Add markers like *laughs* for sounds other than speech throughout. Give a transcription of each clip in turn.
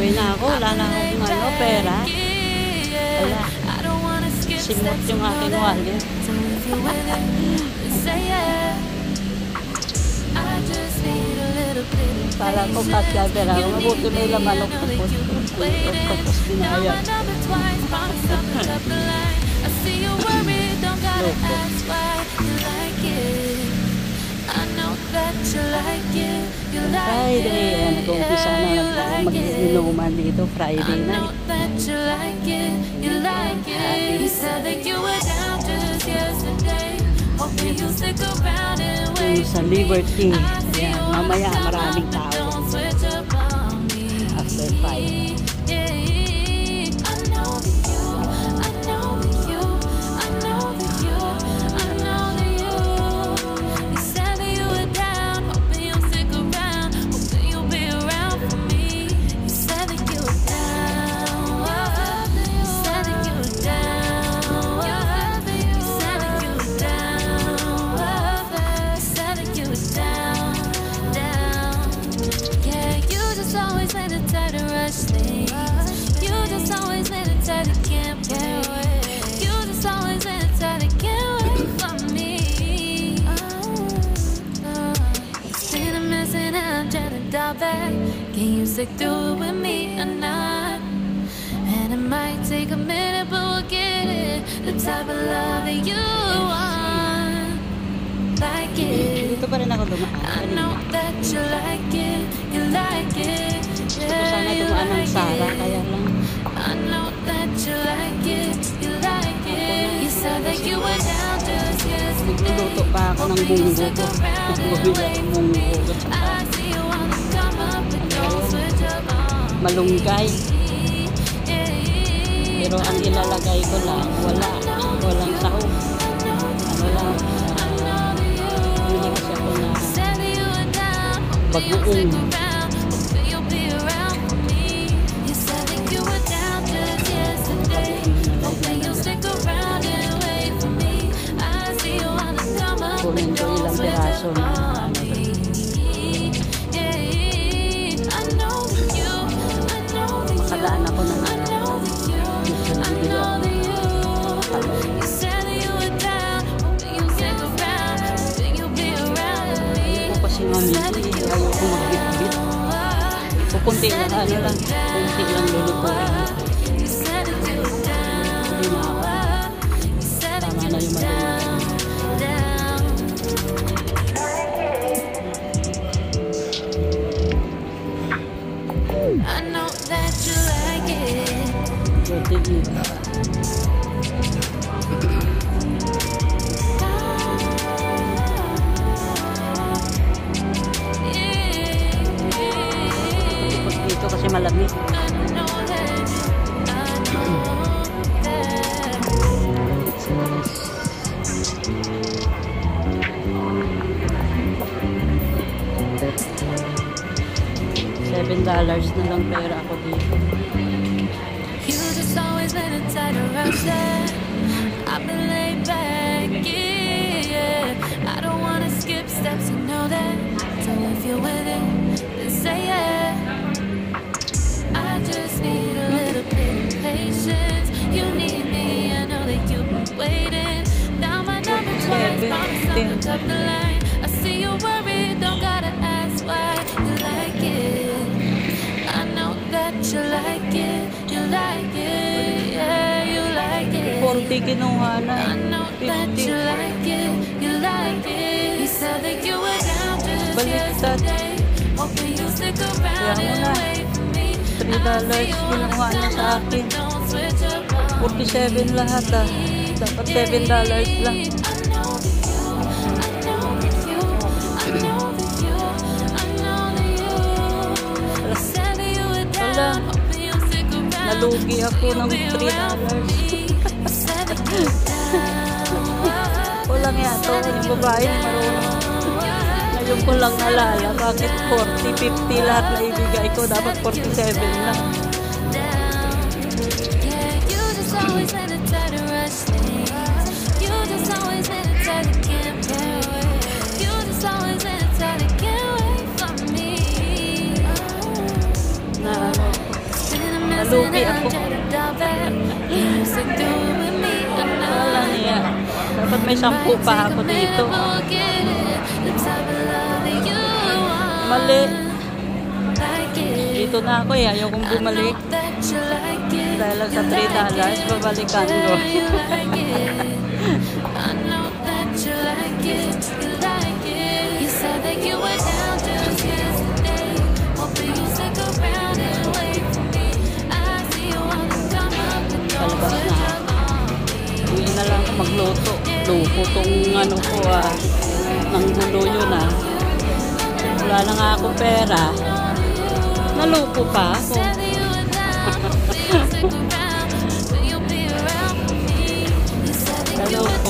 Uwi na ako, wala na akong ano, pera. Wala. Steps, yung aking wallet. So if you're with it, then say yeah. I just need a little bit of Kala ko cover ako. Mabuti need may me, laman I ako know that tapos. Tapos gotta Loko. Friday, eh, nag-uumpisa na mag-inuman dito, Friday night. Yung sa Liberty. Ayan, mamaya maraming tao. after 5. Things. You just always let it get away. You just always let it try to get away from me. Been a mess and I'm trying to dial back. Can you stick through it with me or not? And it might take a minute, but we'll get it. The type of love that you want. Like it. I know that you like it, you like it. Gusto ko sana dumaan ng Sara, kaya lang. I know that you like it, you like it. You said that you were down just yesterday. Nagluluto pa ako ng munggo ko. Nagbubili ako munggo. Malunggay. Pero ang ilalagay ko lang, wala. Walang sahog. Ano lang, I know that you. bili kasi ako na Bagoong. You'll stick around, hoping you'll be around me. Ayoko kasi mamili. Ayoko magbitbit. Kukunti lang, ano lang. Kunti lang lulutuin. Dito. Kasi malamig. I know that, I know that. Seven dollars na lang pera ako dito. I've been laid back. I don't wanna skip steps, know that. Say. I just need a little bit of patience. You need me, I know that you've been waiting. Now my number twice, promise up the line. I see you worried, don't gotta ask why you like it. I know that you like it, you like it, yeah. 40 kinuha na. I know that you 50. like it, you like it. You said that you were down just Baliktad. Kaya for me. $3 I see you wanna kinuha come sa akin. but don't switch up on 47 lahat ah. Dapat 7 dollars lang. Nalugi ako ng You'll be 3 around for dollars. You you. Walang yato. Yung babae marunong. Ngayon ko lang nalala. Bakit 40, 50 lahat na ibigay ko. Dapat 47 lang. Grabe ako. Walang iya. Dapat may shampoo pa ako dito. Mali. Dito na ako eh. Ayaw bumalik. Dahil lang sa 3 dollars, babalikan ko. I know that you like it. magluto. Luto tong ano ko ah. Nang gulo yun ah. Wala na nga ako pera. Naluko pa ako. *laughs* Naluko.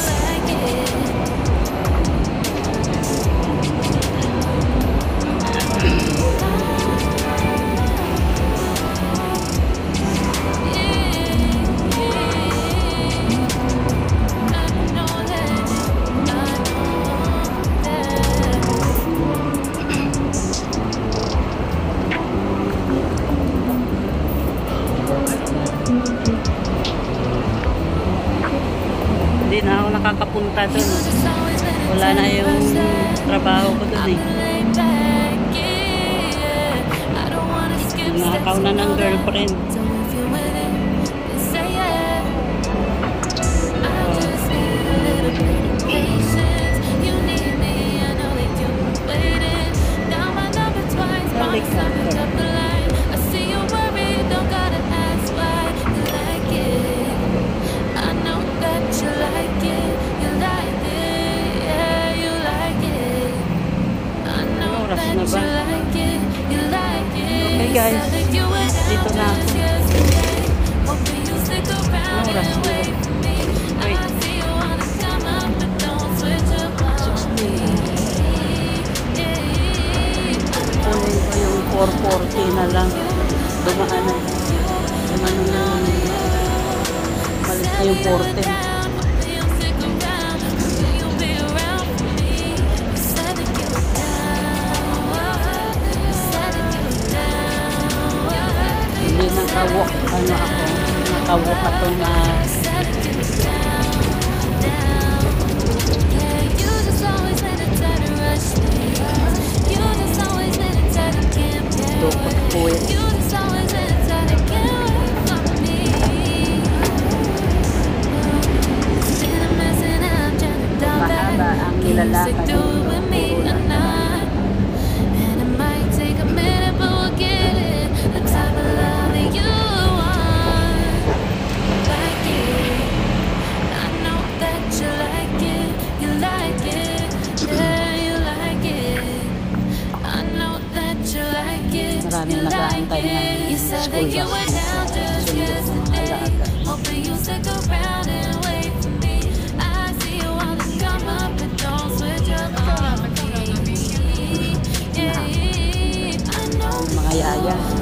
pumunta dun. Wala na yung trabaho ko dun eh. Nakakaw na ng girlfriend. important. Hindi nakawok ano ako. Nakawok ako na Don't put with me or not. And it might take a minute, but we'll get it. You. Like it. I know that you like it. You like it. Yeah, you like it. I know that you like it. You like it. You said that you were down just yesterday. Hoping you stick around. Yeah.